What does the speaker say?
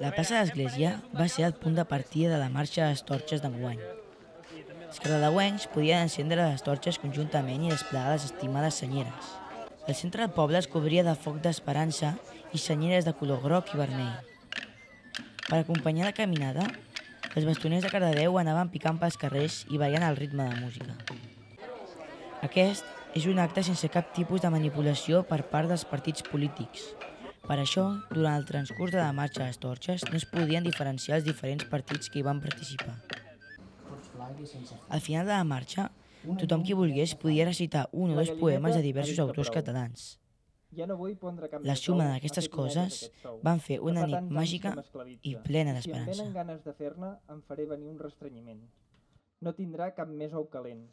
La plaça de l'Església va ser el punt de partida de la marxa de les torxes d'enguany. Els cardedeuencs podien encendre les torxes conjuntament i desplegar les estimades senyeres. El centre del poble es cobria de foc d'esperança i senyeres de color groc i vermell. Per acompanyar la caminada, els bastoners de Cardedeu anaven picant pels carrers i ballant al ritme de música. Aquest és un acte sense cap tipus de manipulació per part dels partits polítics, per això, durant el transcurs de la marxa a les torxes, no es podien diferenciar els diferents partits que hi van participar. Al final de la marxa, tothom qui volgués podia recitar un o dos poemes de diversos autors catalans. La suma d'aquestes coses van fer una nit màgica i plena d'esperança. Si em venen ganes de fer-ne, em faré venir un restrenyiment. No tindrà cap més ou calent.